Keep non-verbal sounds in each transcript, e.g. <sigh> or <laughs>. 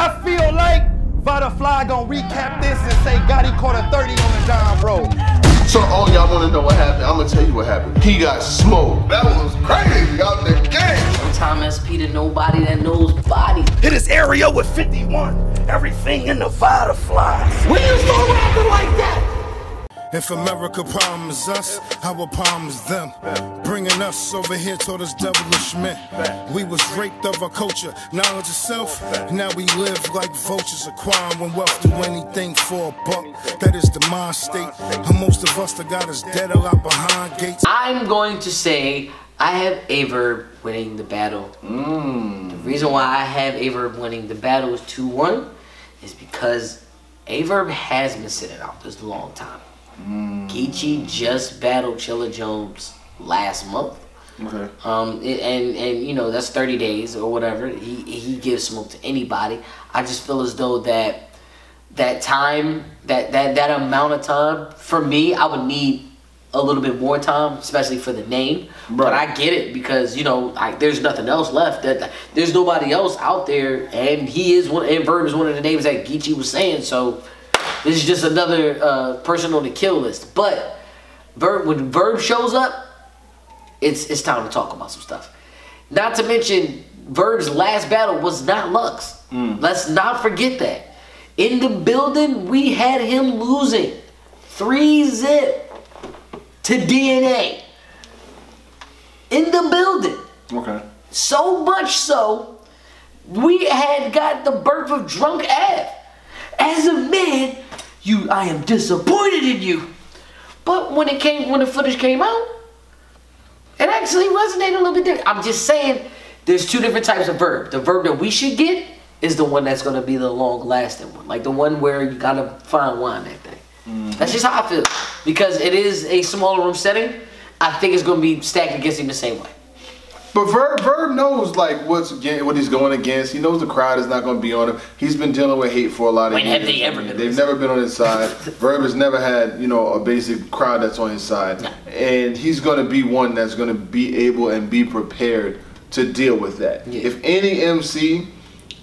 I feel like Vada Fly gonna recap this and say Gotti caught a 30 on the John Road. So all y'all wanna know what happened? I'm gonna tell you what happened. He got smoked. That was crazy out the game. Time SP to nobody that knows body. Hit his area with 51. Everything in the Vada Fly. When you start rapping like that? If America promised us, our promise them. Bringing us over here toward us devilish men. We was raped of our culture, knowledge of self. Now we live like vultures, acquiring when wealth do anything for a buck. That is the mind state. And most of us that got us dead a lot behind gates. I'm going to say I have Aye Verb winning the battle. Mm. The reason why I have Aye Verb winning the battle is 2-1 is because Aye Verb has been sitting out this long time. Geechi just battled Chilla Jones last month. Okay. Um, and and you know that's 30 days or whatever. He he gives smoke to anybody. I just feel as though that that time, that that that amount of time for me, I would need a little bit more time, especially for the name. But I get it because you know like there's nothing else left. That there's nobody else out there, and he is one. And Verb is one of the names that Geechi was saying. So this is just another uh, person on the kill list. But Verb when Verb shows up it's it's time to talk about some stuff. Not to mention, Verb's last battle was not Lux. Let's not forget that. In the building, we had him losing three zip to DNA. In the building. Okay. So much so, we had got the birth of drunk Av. As a man, you, I am disappointed in you. But when it came, when the footage came out, it actually resonated a little bit different. I'm just saying, there's two different types of verb. The verb that we should get is the one that's gonna be the long lasting one, like the one where you gotta fine wine that thing. Mm-hmm. That's just how I feel because it is a smaller room setting. I think it's gonna be stacked against him the same way. But Verb, Verb knows like what's what he's going against. He knows the crowd is not going to be on him. He's been dealing with hate for a lot of When years. have they ever I mean, been They've never been on his side. <laughs> Verb has never had you know a basic crowd that's on his side, No. and he's going to be one that's going to be able and be prepared to deal with that. Yeah. If any MC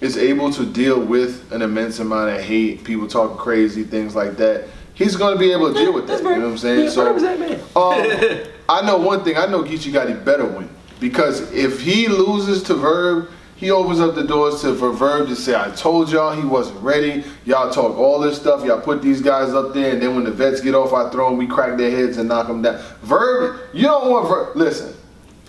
is able to deal with an immense amount of hate, people talking crazy, things like that. He's going to be able to deal with that. You know what I'm saying? Yeah, so, Verb's that man. um, I know one thing. I know Geechi Gotti better win because if he loses to Verb, he opens up the doors to for Verb to say, "I told y'all he wasn't ready. Y'all talk all this stuff. Y'all put these guys up there, and then when the vets get off our throne, we crack their heads and knock them down." Verb, you don't want Verb. Listen,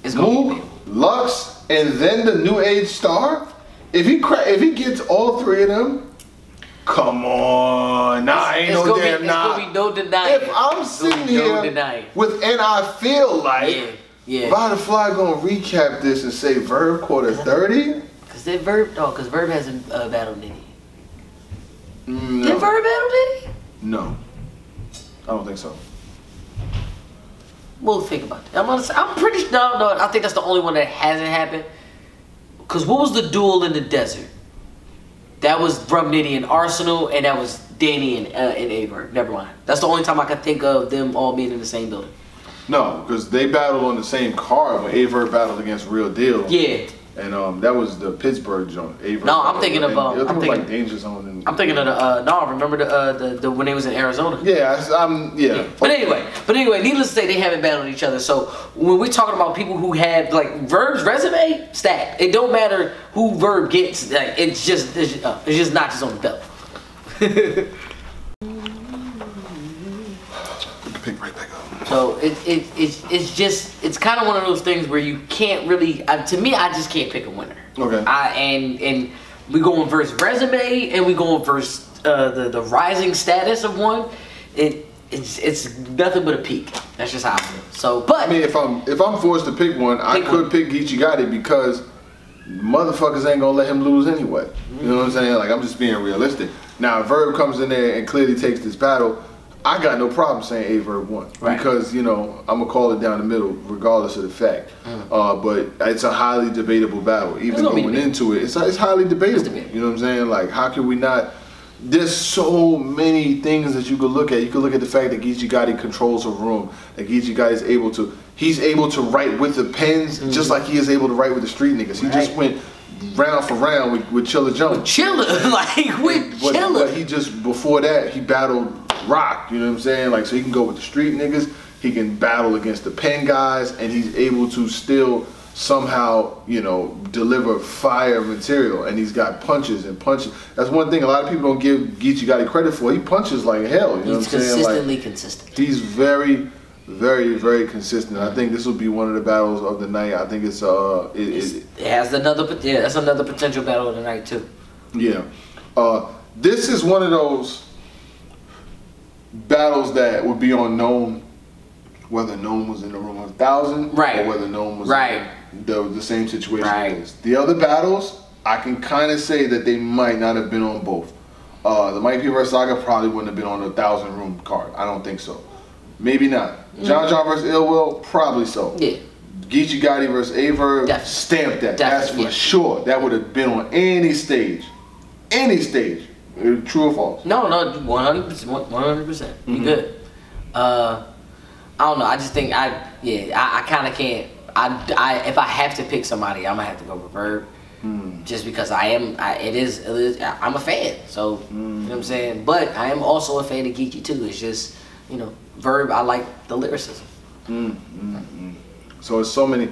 It's Mook, Lux, and then the New Age Star. If he cra- if he gets all three of them, come on, nah, ain't It's no gonna be- damn it's nah. gonna be no denying. If I'm sitting no here denying. with, and I feel like Yeah, yeah. Vada Fly gonna recap this and say Verb quarter thirty. Cause that verb, no, cause verb hasn't uh, battled Nitty. Mm, Did verb battle Nitty? no, I don't think so. We'll think about that. I'm gonna say, I'm pretty no, no. I think that's the only one that hasn't happened. Cause what was the duel in the desert? That was from Nitty and Arsonal, and that was Danny and uh, and Averb. Never mind. That's the only time I can think of them all being in the same building. No, because they battled on the same card when Aver battled against Real Deal. Yeah, And um, that was the Pittsburgh joint. Aver No, I'm thinking of, um, I'm was like Danger Zone. And, I'm thinking of the uh, no. Remember the, uh, the the when they was in Arizona. Yeah, I- I'm. Yeah. But anyway, but anyway, needless to say, they haven't battled each other. So when we're talking about people who have like Verb's resume stacked, it don't matter who Verb gets. Like it's just it's just, uh, it's just not just on the belt. <laughs> Pick right back up. So it, it it's it's just it's kind of one of those things where you can't really. Uh, to me, I just can't pick a winner. Okay. I and and we going versus resume and we going versus uh, the the rising status of one. It it's it's nothing but a peak. That's just how I feel. So, but I mean, if I'm if I'm forced to pick one, I Pick could one. pick Geechi Gotti because motherfuckers ain't gonna let him lose anyway. You know what I'm saying? Like I'm just being realistic. Now, Verb comes in there and clearly takes this battle. I got no problem saying Aye Verb won Right. because you know I'm gonna call it down the middle regardless of the fact. Uh, but it's a highly debatable battle. Even going into it, it's it's highly debatable. debatable. You know what I'm saying? Like how can we not? There's so many things that you could look at. You could look at the fact that Geechi Gotti controls a room. That Geechi Gotti is able to. He's able to write with the pens just like he is able to write with the street niggas. He just. Went round for round with, with Chilla Jones. Chilla, <laughs> like with But, Chiller. but he just before that he battled Rock. You know what I'm saying? Like so he can go with the street niggas. He can battle against the pen guys, and he's able to still somehow you know deliver fire material. And he's got punches and punches. That's one thing a lot of people don't give Geechi Gotti credit for. He punches like hell. You know He's what I'm saying? Like consistently consistent. he's very. Very, very consistent. I think this will be one of the battles of the night. I think it's uh, it, It's- it, It has another, yeah, that's another potential battle of the night too. Yeah. Uh, this is one of those battles that would be unknown whether Nome was in the room of a thousand Right. or whether Nome was Right. in the, the same situation Right. The other battles, I can kind of say that they might not have been on both. Uh, the Mike P vs. Saga probably wouldn't have been on the thousand room card. I don't think so. Maybe not. John John versus Ill Will, probably so. Yeah. Geechi Gotti versus Aver, Definitely. stamp that. That's Definitely, for yeah. sure. That would have been on any stage. Any stage. True or false? No, no, one hundred percent, one hundred percent. You Mm-hmm. good? Uh, I don't know. I just think I, yeah, I, I kind of can't. I, I, if I have to pick somebody, I'm gonna have to go with Verb, Hmm. just because I am. I, it is, it is. I'm a fan, so you know what I'm saying. But I am also a fan of Geechi too. It's just, you know, Verb. I like the lyricism. So it's so many.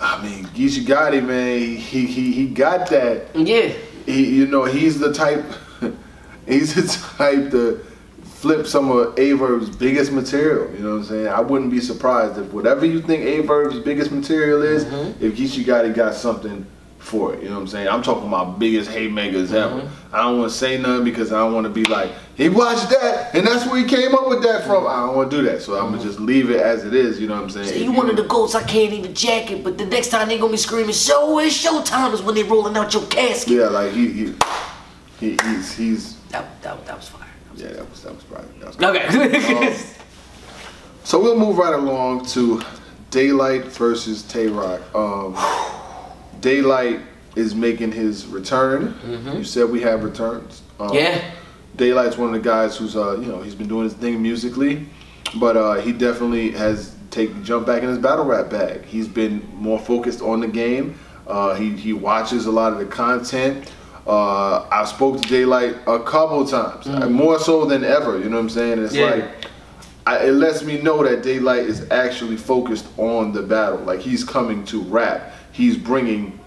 I mean, Geechi Gotti, man, he he he got that. Yeah, He, you know, he's the type. He's the <laughs> type to flip some of Aye Verb's biggest material. You know what I'm saying? I wouldn't be surprised if whatever you think Aye Verb's biggest material is, mm-hmm. if Geechi Gotti got something for it. You know what I'm saying? I'm talking about biggest haymakers ever. Mm-hmm. I don't want to say nothing because I don't want to be like, he watched that and that's where he came up with that from. I don't want to do that. So I'm going to just leave it as it is. You know what I'm saying? Say If you one of the goats I can't even jack it, but the next time they gonna be screaming, "Show it's showtime!" is when they rolling out your casket. Yeah, like he, he, he he's, he's, That, that, that was fire. yeah, that was, that was probably, that was good. Okay. So we'll move right along to Daylyt versus Tay Roc. Um, Daylyt is making his return. You said we have returns. Um, yeah. Daylyt's one of the guys who's uh, you know he's been doing his thing musically, but uh, he definitely has taken jump back in his battle rap bag. He's been more focused on the game. Uh, he he watches a lot of the content. Uh, I spoke to Daylyt a couple times, more so than ever. You know what I'm saying? It's Yeah. like I, it lets me know that Daylyt is actually focused on the battle. Like he's coming to rap. He's bringing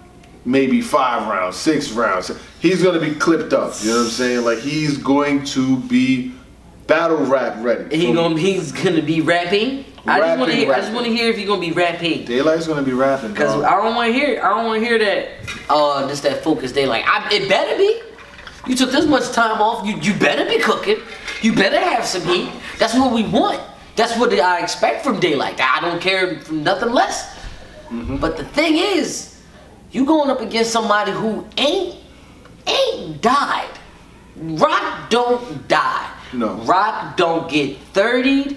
maybe five rounds, six rounds. He's gonna be clipped up. You know what I'm saying? Like he's going to be battle rap ready. He So gonna he's gonna be rapping. I just want to Rapping, hear. I just rapping. want to hear if he's gonna be rapping. Daylyt's gonna be rapping. Cause dog. I don't want to hear. I don't want to hear that. Oh, just that focus day. Like I, it better be. You took this much time off. You you better be cooking. You better have some heat. That's what we want. That's what I expect from Daylyt. I don't care from nothing less. Mm-hmm. But the thing is, you going up against somebody who ain't ain't died. Roc don't die. No. Roc don't get 30'd.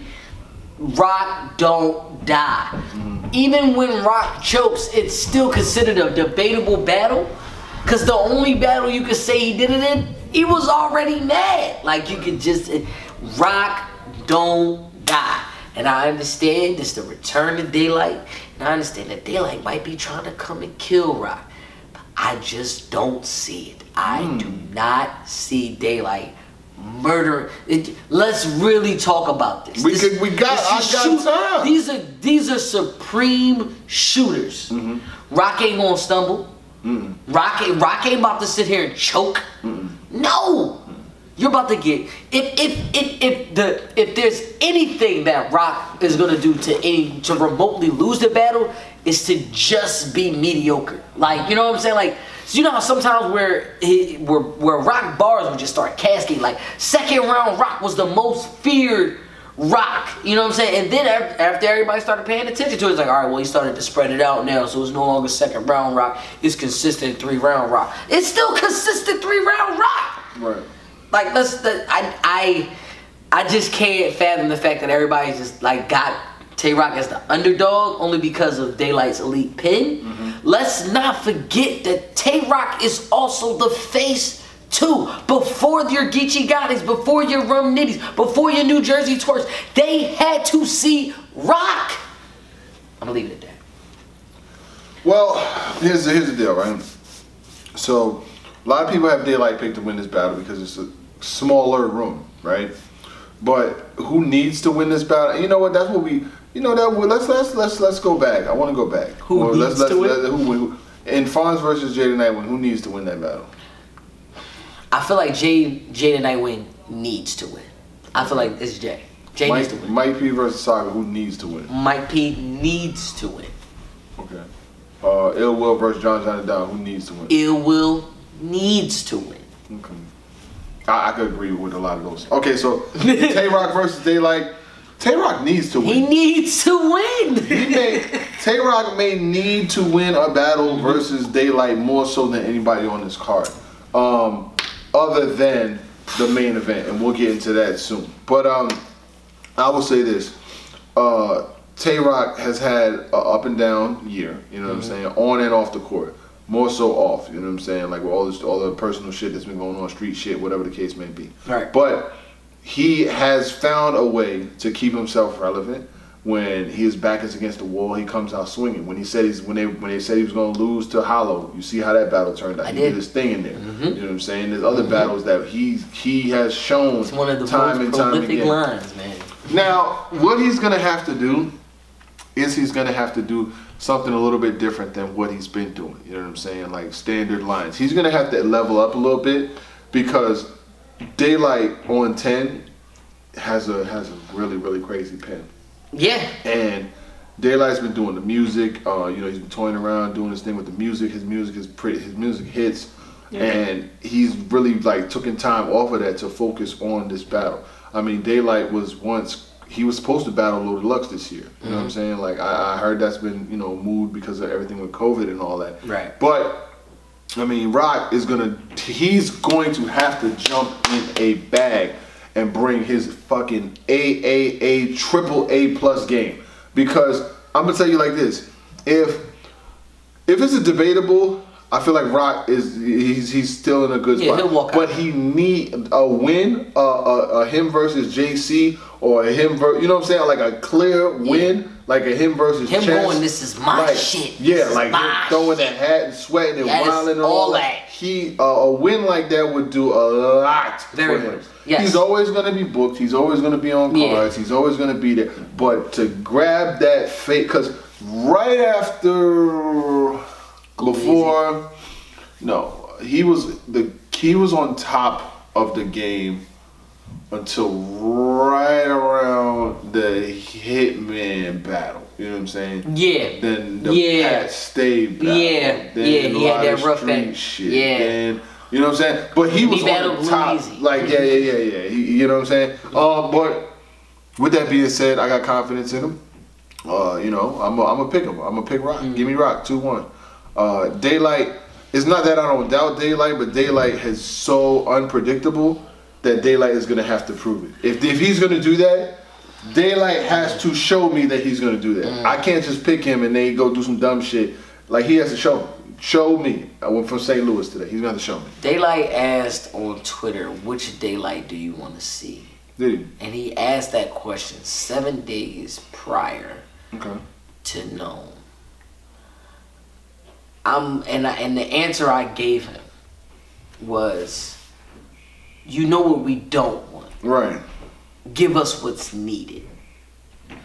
Roc don't die. Mm-hmm. Even when Roc chokes, it's still considered a debatable battle. Cause the only battle you could say he did it in, he was already mad. Like you could just eh, Roc don't die. And I understand this the return to Daylyt. And I understand that Daylyt might be trying to come and kill Roc. But I just don't see it. I hmm. do not see Daylyt murder. It, let's really talk about this. We This- could- we got- I got time. These are these are supreme shooters. Mm-hmm. Roc ain't gonna stumble. Roc ain't Roc ain't about to sit here and choke. No. You're about to get if if if if the if there's anything that Roc is gonna do to any to remotely lose the battle is to just be mediocre. Like you know what I'm saying? Like so you know how sometimes where he where where Roc bars would just start cascading. Like second round Roc was the most feared Roc. You know what I'm saying? And then after everybody started paying attention to it, it's like all right, well he started to spread it out now, so it's no longer second round Roc. It's consistent three round Roc. It's still consistent three round Roc. right. Like let's the, I I I just can't fathom the fact that everybody's just like got Tay Roc as the underdog only because of Daylyt's elite pin. Mm-hmm. Let's not forget that Tay Roc is also the face too. Before your Geechi Gottis, before your Rum Nitties, before your Nu Jerzey Tworks, they had to see Roc. I'm gonna leave it at that. Well, here's the, here's the deal, right? So a lot of people have Daylyt pick to win this battle because it's a smaller room, right? But who needs to win this battle? You know what? That's what we. You know that. well, Let's let's let's let's go back. I want to go back. Who Or needs to win? let- who, who, in Fonz versus Jaden Nightwing, who needs to win that battle? I feel like Jay Jaden Nightwing needs to win. I feel like it's Jay. Jay Mike, needs to win. Mike P versus Saga, who needs to win? Mike P needs to win. Okay. Uh, Ill Will versus John Johnny Down, who needs to win? Ill Will needs to win. Okay. I, I could agree with a lot of those. Okay, so <laughs> Tay Roc versus Daylyt. Tay Roc needs to win. He needs to win. He may Tay Roc may need to win a battle versus Daylyt more so than anybody on this card. Um, other than the main event, and we'll get into that soon. But um, I will say this: uh, Tay Roc has had an up and down year. You know what I'm saying, on and off the court. More so off. You know what I'm saying, like with all this, all the personal shit that's been going on, street shit, whatever the case may be. Right. But he has found a way to keep himself relevant. When his back is against the wall, he comes out swinging. When he said he's when they when they said he was going to lose to Hollow, you see how that battle turned out. I he did. did his thing in there. Mm-hmm. You know what I'm saying? There's other battles that he he has shown It's one of the time most and time prolific again. lines, man. Now, what he's gonna have to do is he's gonna have to do something a little bit different than what he's been doing. You know what I'm saying? Like standard lines. He's gonna have to level up a little bit because Daylyt on 10 has a has a really really crazy pen. Yeah. And Daylyt's been doing the music. Uh, you know, he's been toying around doing his thing with the music. His music is pretty. His music hits, yeah. and he's really like taking time off of that to focus on this battle. I mean, Daylyt was once he was supposed to battle Loaded Lux this year. You know what I'm saying? Like I, I heard that's been you know moved because of everything with COVID and all that. Right. But I mean, Roc is gonna he's going to have to jump in a bag and bring his fucking AAA triple A plus game because I'm gonna tell you like this: if if it's a debatable, I feel like Roc is he's he's still in a good Yeah, spot. he'll walk out. but he need a win, uh, a, a him versus JC or a him ver- you know what I'm saying, like a clear win. Like a him versus Him Chess. going, "This is my Like, shit. Yeah, This like throwing that hat and sweating and Yes, wilding and all, all that. He uh, a win like that would do a lot Very for him. much. Yes. He's always going to be booked. He's always going to be on Yeah. cards. He's always going to be there. But to grab that fake, because right after, before, no, he was the he was on top of the game until right around the Hitman battle. You know what I'm saying? Yeah. Then the Yeah. Pat Stay battle. Yeah, Then yeah, he had that rough street shit. Yeah. Then, you know what I'm saying? But he was battled on the top. Easy. Like, yeah, yeah, yeah, yeah. He, you know what I'm saying? Uh, but with that being said, I got confidence in him. Uh, you know, I'm a, I'm a pick him. I'm a pick Roc. Mm. Give me Roc two one. Uh, Daylyt. It's not that I don't doubt Daylyt, but Daylyt is so unpredictable that Daylyt is gonna have to prove it. If if he's gonna do that, Daylyt has to show me that he's gonna do that. Mm. I can't just pick him and then he go do some dumb shit. Like he has to show show me. I went from St. Louis today. He's gonna have to show me. Daylyt asked on Twitter, which Daylyt do you want to see? Did he? And he asked that question seven days prior Okay. to know. I'm and I, and the answer I gave him was, you know what we don't want. Right. Give us what's needed.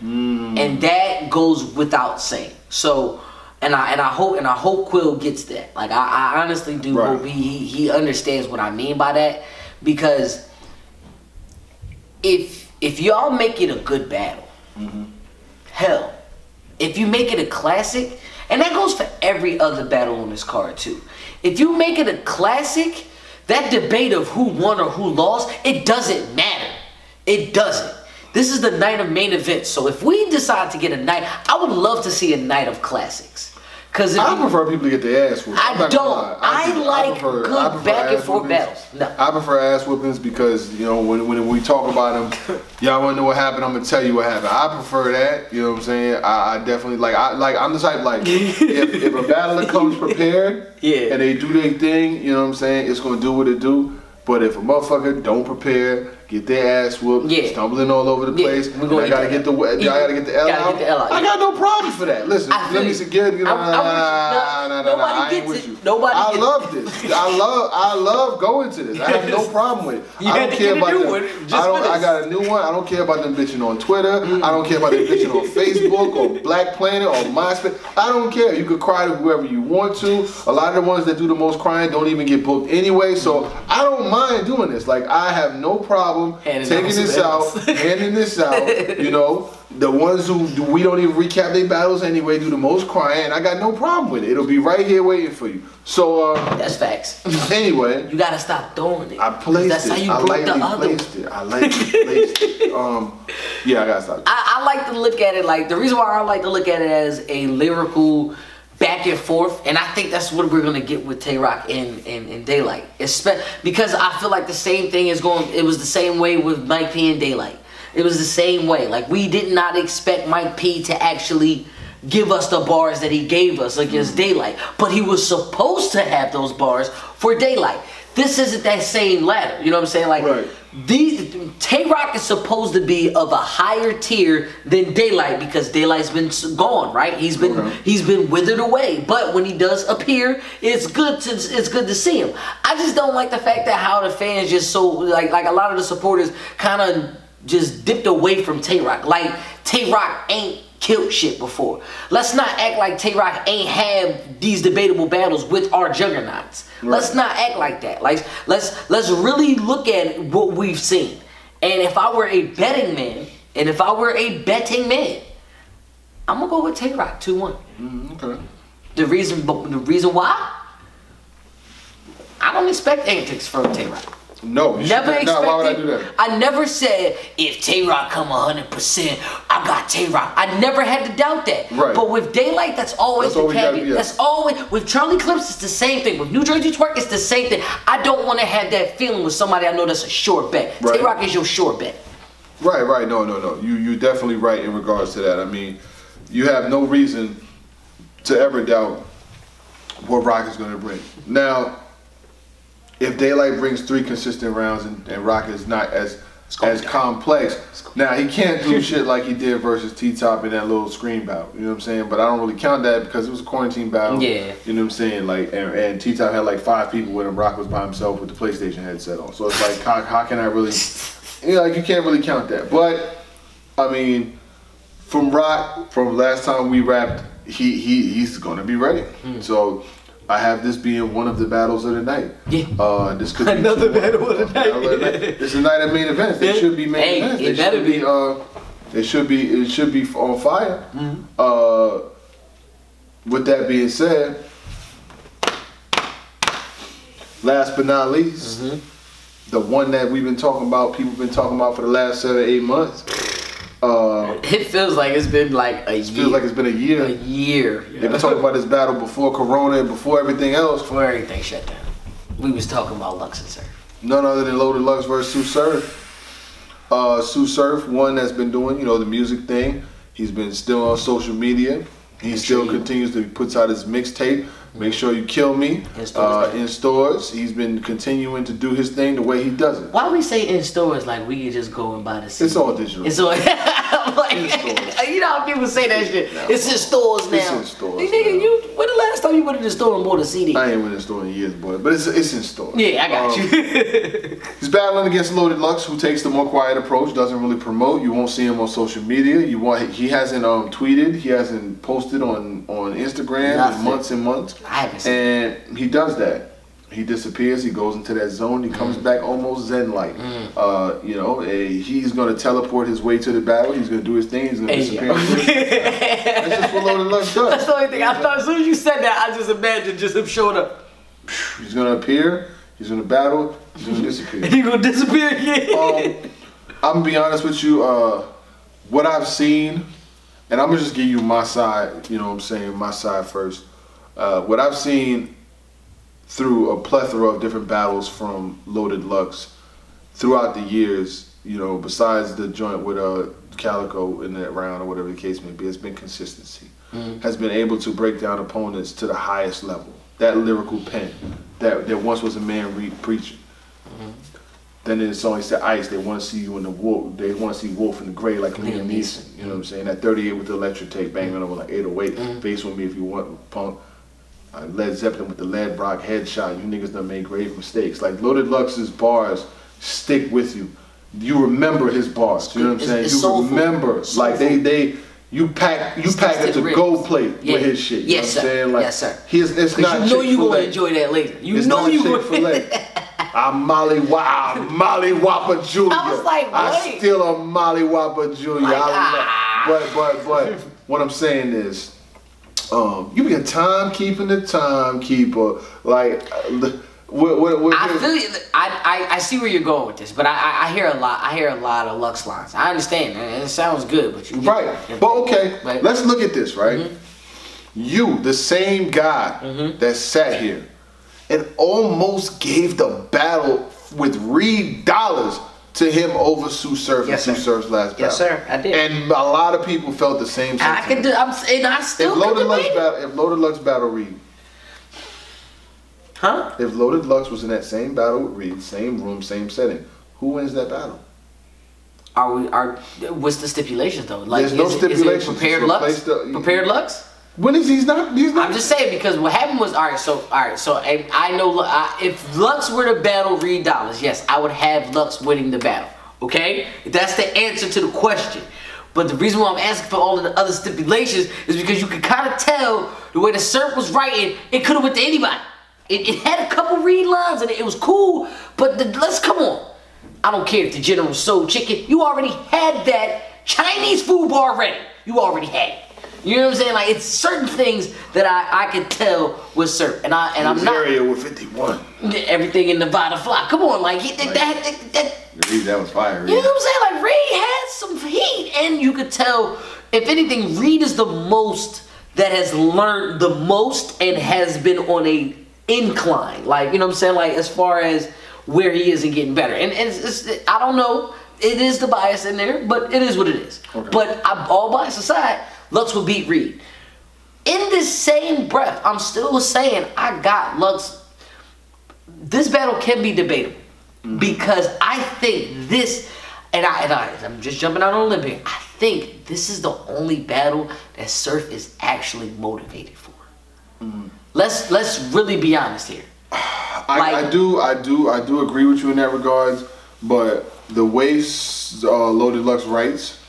Mm. And that goes without saying. So, and I and I hope and I hope Quill gets that. Like I, I honestly do Right. hope he, he he understands what I mean by that because if if y'all make it a good battle, mm-hmm. hell, if you make it a classic, and that goes for every other battle on this card too. If you make it a classic, that debate of who won or who lost, it doesn't matter. It doesn't. This is the night of main events. So if we decide to get a night, I would love to see a night of classics. Cause I you- prefer people to get their ass whooped. I don't. I do. like good prefer back and forth battles. No. I prefer ass whoopings because you know when, when we talk about them, <laughs> y'all want to know what happened. I'm gonna tell you what happened. I prefer that. You know what I'm saying? I, I definitely like. I like. I'm the type like if, if a battler comes <laughs> prepared, Yeah. and they do their thing, you know what I'm saying? It's gonna do what it do. But if a motherfucker don't prepare get their ass whooped, Yeah. stumbling all over the Yeah, place. we're gonna I gotta get the. I gotta get the L Gotta out. get the L out, I got no problem for that. Listen, I let me you. see. Get, get, I'm- I'm with nah, nah, nah, nobody nah, I ain't gets with it. you. Nobody gets it. I love this. I love I love going to this. I have no <laughs> problem with it. You I don't care about them. I don't. I got a new one. I don't care about them bitching on Twitter. Mm. I don't care about them bitching on <laughs> Facebook or Black Planet or MySpace. I don't care. You could cry to whoever you want to. A lot of the ones that do the most crying don't even get booked anyway. So I don't mind doing this. Like I have no problem Handing taking this out, <laughs> handing this out. You know, the ones who do, we don't even recap their battles anyway do the most crying. I got no problem with it. It'll be right here waiting for you. So uh, That's facts. <laughs> anyway. You gotta stop throwing it. I placed That's it. how you I broke the other. placed it. I lightly <laughs> placed it. Um, yeah, I gotta stop. I, I like to look at it like the reason why I like to look at it as a lyrical back and forth, and I think that's what we're gonna get with Tay Roc and, and, and Daylyt. Espe- because I feel like the same thing is going. It was the same way with Mike P and Daylyt. It was the same way. Like we did not expect Mike P to actually give us the bars that he gave us against mm. Daylyt, but he was supposed to have those bars for Daylyt. This isn't that same ladder. You know what I'm saying? Like Right. these Tay Roc is supposed to be of a higher tier than Daylyt because Daylyt's been gone, right? He's been Okay. he's been withered away. But when he does appear, it's good to it's good to see him. I just don't like the fact that how the fans just so like like a lot of the supporters kind of just dipped away from Tay Roc. Like Tay Roc ain't killed shit before. Let's not act like Tay Roc ain't have these debatable battles with our juggernauts. Let's not act like that. Like let's let's really look at what we've seen. And if I were a betting man, and if I were a betting man, I'm gonna go with Tay Roc two one. Mm, okay. The reason, the reason why, I don't expect antics from Tay Roc. No, you Never should, expected. why would I do that? I never said if Tay Roc come hundred percent, I got Tay Roc. I never had to doubt that. Right. But with Daylyt, that's always That's the caveat. yeah. That's always with Charlie Clips. It's the same thing. With Nu Jerzey Twork, it's the same thing. I don't want to have that feeling with somebody I know that's a sure bet. Right. Tay Roc is your sure bet. Right, right. No, no, no. You you definitely right in regards to that. I mean, you have no reason to ever doubt what Roc is going to bring. Now, if Daylyt brings three consistent rounds and, and Roc is not as as complex, now he can't do shit like he did versus T Top in that little screen battle. You know what I'm saying? But I don't really count that because it was a quarantine battle. Yeah. You know what I'm saying? Like, and, and T Top had like five people with him. Roc was by himself with the PlayStation headset on. So it's like, how, how can I really? <laughs> You know, like you can't really count that. But I mean, from Roc, from last time we rapped, he he he's gonna be ready. Hmm. So I have this being one of the battles of the night. Yeah. Uh, this could be <laughs> Another battle of the battle night. It's a night of main events. Yeah. should be main Hey, events. it better should be. Uh, it should be. It should be on fire. Mm-hmm. Uh, with that being said, last but not least, Mm-hmm. the one that we've been talking about, people have been talking about for the last seven, eight months. Uh, <laughs> It feels like it's been like a year. feels like it's been a year. a year. They've been talking about this battle before Corona and before everything else. before everything shut down. We was talking about Lux and Surf. None other than Loaded Lux versus Tsu Surf. Uh, Tsu Surf, one that's been doing, you know, the music thing. He's been still on social media. He still continues to puts out his mixtape. Make sure you kill me In stores uh, in stores. He's been continuing to do his thing the way he does it. Why we say in stores like we just go and buy the CD? It's all digital. It's all <laughs> <laughs> <laughs> like, you know how people say that shit. It's in stores now. It's in stores Hey, nigga, now. you when the last time you went to the store and bought a CD? I ain't been in the store in years, boy, but it's it's in stores. yeah, I got Um, <laughs> you. He's battling against Loaded Lux, who takes the more quiet approach, doesn't really promote. You won't see him on social media. You want he hasn't um, tweeted, he hasn't posted on on Instagram Nothing. in months and months. I haven't seen. And he does that. He disappears. He goes into that zone. He Mm. comes back almost zen-like. Uh, you know, he's going to teleport his way to the battle. He's going to do his thing. He's going to Hey, disappear. yo. <laughs> That's just what Loaded Lux That's does. the only thing I thought. As soon as you said that, I just imagined just him showing up. He's going to appear. He's going to battle. He's going to disappear. <laughs> He gonna disappear again. um, I'm gonna be honest with you. Uh, what I've seen, and I'm gonna just give you my side. You know, what I'm saying my side first. Uh, what I've seen through a plethora of different battles from Loaded Lux throughout the years. You know, besides the joint with uh, Calicoe in that round or whatever the case may be, it's been consistency. Has been able to break down opponents to the highest level. That lyrical pen that that once was a man read preaching Then in the song he said Ice, they want to see you in the wolf. They want to see Wolf in the Gray like Liam Neeson. You know what I'm saying? That 38 with the electric tape banging over like 808. Mm-hmm. Face with me if you want punk. Uh, Led Zeppelin with the lead rock headshot. You niggas done made grave mistakes. Like Loaded Lux's bars stick with you. You remember his bars. You know what I'm saying? it's you soulful. remember. Like they they you pack you Sticks pack it to gold plate Yeah. with his shit. You Yes, know what I'm sir. saying? Like, Yes, sir. His, it's not you know you gonna enjoy that later. You It's know you gonna. I'm Molly Wow, Molly Whopper <laughs> Jr. I was like, I still a Molly Whopper Jr. Like, I ah. but but but what I'm saying is, um, you be a timekeeper, the timekeeper. Like, uh, what what what? I feel you. I, I I see where you're going with this, but I, I I hear a lot. I hear a lot of Lux lines. I understand, and it sounds good, but you Right. But okay, Right. let's look at this, right? Mm-hmm. You, the same guy that sat here and almost gave the battle with Reed Dollaz to him over Tsu Surf Yes, and Tsu. Surf's last battle. Yes, sir, I did. And a lot of people felt the same I sentiment. can do. I'm and I still. if Loaded Lux battle, if Loaded Lux battle Reed, Huh? if Loaded Lux was in that same battle with Reed, same room, same setting, who wins that battle? Are we? Are what's the stipulations though? Like, There's no is it- is it stipulations. prepared Lux. the- prepared Lux. When is he's not? He's not. I'm just saying because what happened was all right. So all right. So I, I know uh, if Lux were to battle Reed Dollaz, yes, I would have Lux winning the battle. Okay, that's the answer to the question. But the reason why I'm asking for all of the other stipulations is because you could kind of tell the way the Surf was writing, it could have went to anybody. It, it had a couple Reed lines and it was cool, but the, let's come on. I don't care if the General sold chicken. You already had that Chinese food bar ready. You already had it. You know what I'm saying? Like it's certain things that I I could tell was certain, and I and I'm not area with 51. everything in Nevada fly. Come on, like he, that, that, that, that Reed, that was fire. you know what I'm saying? Like Reed had some heat, and you could tell, if anything, Reed is the most that has learned the most and has been on a incline. Like you know what I'm saying? Like as far as where he is and getting better. And, and it's, it's, I don't know. It is the bias in there, but it is what it is. Okay. But I, all bias aside, Lux will beat Reed. In this same breath, I'm still saying I got Lux this battle can be debatable because I think this, and I, and I, I'm just jumping out on here. I think this is the only battle that Surf is actually motivated for. Let's let's really be honest here. I, Like- I do, I do, I do agree with you in that regards. But the way uh, Loaded Lux writes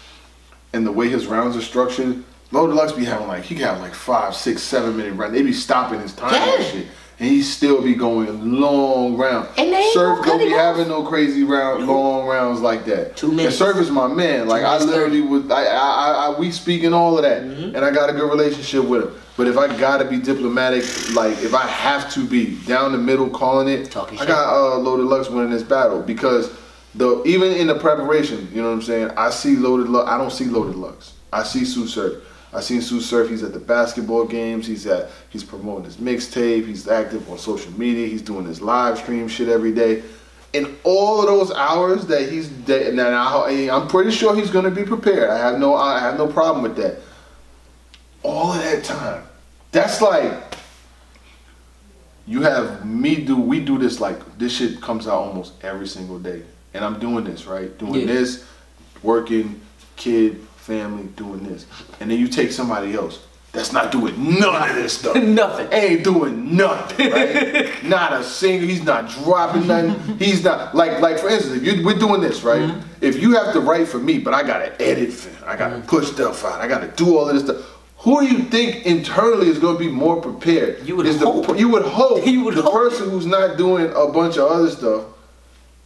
and the way his rounds are structured, Loaded Lux be having like he can have like five, six, seven minute round. They be stopping his time and shit, and he still be going long round. And they Surf don't be having no crazy round, long rounds like that. Two minutes. And Surf is my man. Like I literally would, I, I, I, I we speaking all of that, Mm-hmm. and I got a good relationship with him. But if I gotta be diplomatic, like if I have to be down the middle calling it, Talking I got uh, Loaded Lux winning this battle because the even in the preparation, you know what I'm saying. I see Loaded Lux. I don't see Loaded Lux. I see Tsu Surf. I see Tsu Surf. He's at the basketball games. He's at. He's promoting his mixtape. He's active on social media. He's doing his live stream shit every day. In all of those hours that he's that, now, I, I'm pretty sure he's gonna be prepared. I have no. I have no problem with that. All of that time, that's like you have me do we do this like this shit comes out almost every single day and i'm doing this right doing Yeah. this working kid family doing this and then you take somebody else that's not doing none of this stuff <laughs> Nothing. ain't doing nothing right <laughs> not a single he's not dropping nothing <laughs> he's not like like for instance if you we're doing this right Mm-hmm. if you have to write for me but i gotta edit i gotta Mm-hmm. push stuff out i gotta do all of this stuff who do you think internally is going to be more prepared? You would is the, hope. you would hope You would the hope. person who's not doing a bunch of other stuff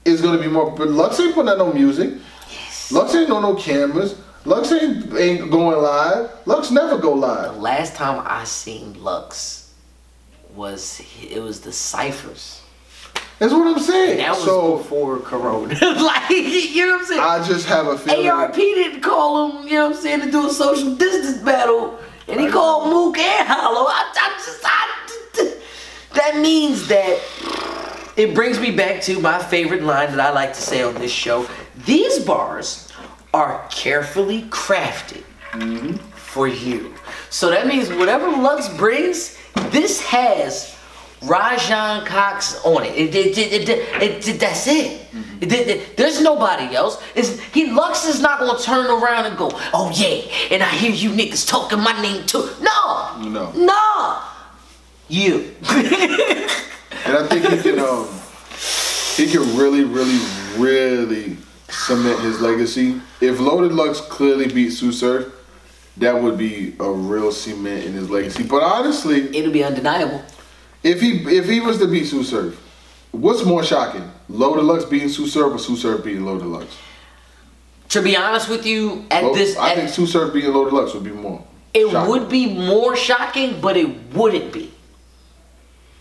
is gonna be more. But Lux ain't putting out no music. Yes. Lux ain't on no cameras. Lux ain't ain't going live. Lux never go The live. last time I seen Lux was it was the ciphers. That's what I'm saying. That was so before Corona. <laughs> like you know what I'm saying? I just have a feeling. ARP didn't call him, you know what I'm saying, to do a social distance battle. And he called Mook and Hollow. I, I just, I, that means that it brings me back to my favorite line that I like to say on this show. These bars are carefully crafted for you. So that means whatever Lux brings, this has Rajon Cox on it. It, it, it, it, it that's it. It- it- There's nobody else. It's, he Lux is not gonna turn around and go, oh yeah, and I hear you niggas talking my name too. No, No. no, you. <laughs> And I think he can um he can really, really, really cement his legacy. If Loaded Lux clearly beat Tsu Surf, that would be a real cement in his legacy. But honestly, It'll be undeniable. if he if he was to beat Tsu Surf, what's more shocking? Loaded Lux beating Tsu Surf or Tsu Surf beating Loaded Lux? To be honest with you, at this, I at- think Tsu Surf beating Loaded Lux would be more. It shocking. would be more shocking, but it wouldn't be.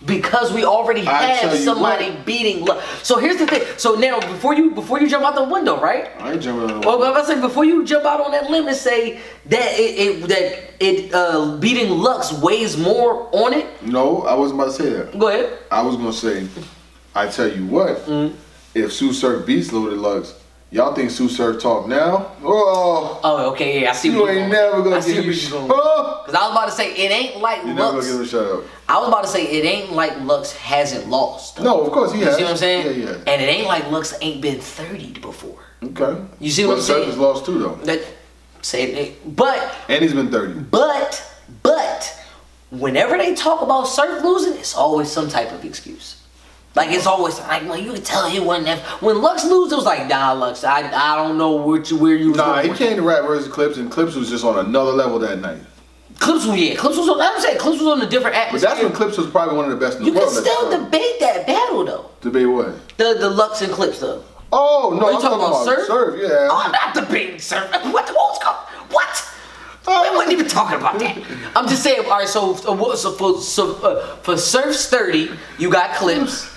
Because we already have somebody what. beating. Lu- So here's the thing. So now, before you before you jump out the window, right? I ain't jumping on the Well, I'm to before you jump out on that limb and say that it, it that it uh, beating Lux weighs more on it. No, I wasn't about to say that. Go ahead. I was gonna say, I tell you what, Mm. if Tsu Surf beats Loaded Lux, y'all think Tsu Surf talk now? Oh, Oh, okay, yeah, I see. you where ain't going. never gonna I see give me. going. Oh, Cause I was about to say it ain't like You're never gonna Lux. give him a shout out. I was about to say it ain't like Lux hasn't lost. though. No, of course he has. You has. see what I'm saying? Yeah, yeah. And it ain't like Lux ain't been 30 before. Okay. You see what but I'm Surf saying? has lost too though, That say it, but and he's been thirty. but but whenever they talk about Surf losing, it's always some type of excuse. Like it's always like, well, you can tell he wasn't that. When Lux lose, it was like, nah, Lux, I, I don't know you where you. Nah, he came to rap versus Clips, and Clips was just on another level that night. Clips was yeah, Clips was on. I'm saying Clips was on a different But atmosphere. that's when Clips was probably one of the best in the you can world. at the still debate that battle though. Debate what? The the Lux and Clips though. Oh no, you I'm talking about Surf? Surf, yeah. Oh, I'm not debating Surf. What the what's going? What? We wasn't even talking about that. I'm just saying. All right, so uh, what- so for so uh, for Surf's thirty, you got clips.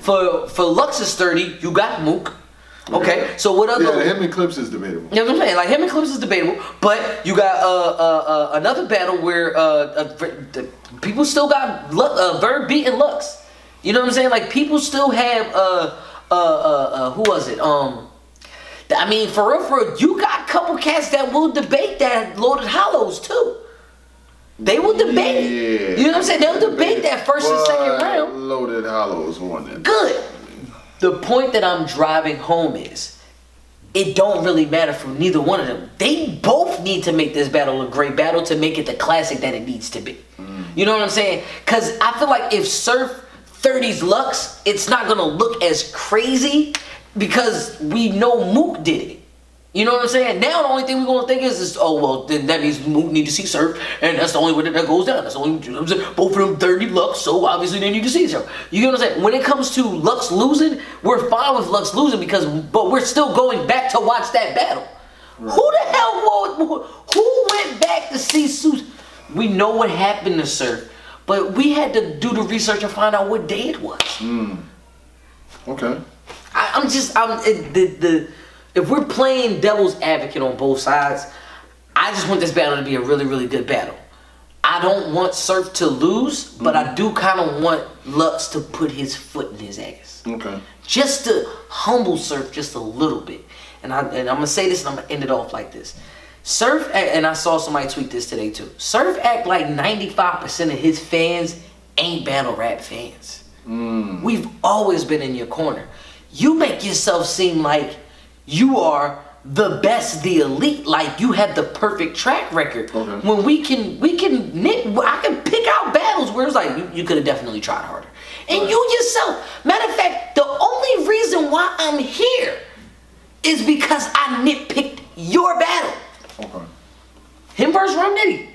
For for Lux's thirty, you got Mook. Okay, so what other? yeah, him and Clips is debatable. You know what I'm saying? Like him and Clips is debatable, but you got uh, uh, uh, another battle where uh, uh, people still got Lu- uh, Verb beating Lux. You know what I'm saying? Like people still have uh, uh, uh, uh, who was it? Um, I mean, for real, for real, you got a couple cats that will debate that Loaded Hollows too. They will debate it. You know what I'm saying? They'll debate that first and second round. Loaded Hollows won that. Good. The point that I'm driving home is it don't really matter for neither one of them. They both need to make this battle a great battle to make it the classic that it needs to be. Mm. You know what I'm saying? Cause I feel like if Surf 30's Lux, it's not gonna look as crazy because we know Mook did it. You know what I'm saying? Now the only thing we're gonna think is, is oh well, then that means Mook need to see Surf, and that's the only way that that goes down. That's the only you know what I'm saying? both of them 30 Lux, so obviously they need to see other. You know what I'm saying? When it comes to Lux losing, we're fine with Lux losing because but we're still going back to watch that battle. Who the hell who went back to see Tsu? We know what happened to Surf, but we had to do the research and find out what day it was. Hmm. Okay. I, I'm just I'm it, the the if we're playing devil's advocate on both sides, I just want this battle to be a really really good battle. I don't want Surf to lose, but I mm-hmm. do kind of want Lux to put his foot in his ass, Okay. just to humble Surf just a little bit. And I and I'm gonna say this, and I'm gonna end it off like this. Surf and I saw somebody tweet this today too. Surf act like 95% of his fans ain't battle rap fans. Mm. We've always been in your corner. You make yourself seem like you are the best, the elite, like you have the perfect track record. Okay. When we can, we can nit. I can pick out battles where it's like you, you could have definitely tried harder. And you yourself, matter of fact, the only reason why I'm here is because I nitpicked your battle. Okay. Him versus Rum Nitty.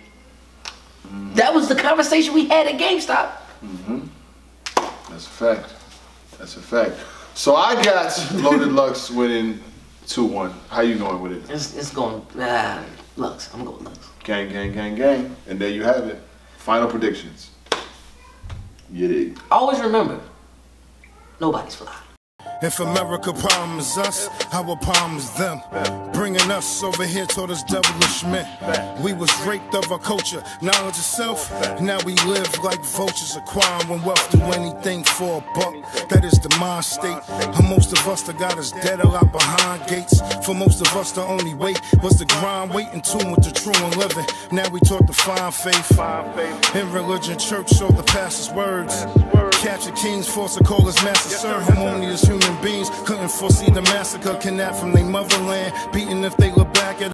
Mm-hmm. That was the conversation we had at GameStop. Mm-hmm. That's a fact. That's a fact. So I got <laughs> Loaded Lux winning 2-1. How you going with it? It's, it's going, ah, Lux. I'm going Lux. Gang, gang, gang, gang. And there you have it. Final predictions. You dig. Always remember, nobody's fly. If America is us, our is them. Bringing us over here toward us devilish men. We was raped of our culture, knowledge itself. Now we live like vultures, acquiring wealth do anything for a buck. That is the mind state. And most of us the God is dead a lot behind gates. For most of us, the only way was the grind, wait in tune with the true and living. Now we taught to find faith. In religion, church, show the pastor's words. Captured kings, forced to call us master sir. Harmonious human beings. Couldn't foresee the massacre, kidnapped from their motherland, beaten if they look back at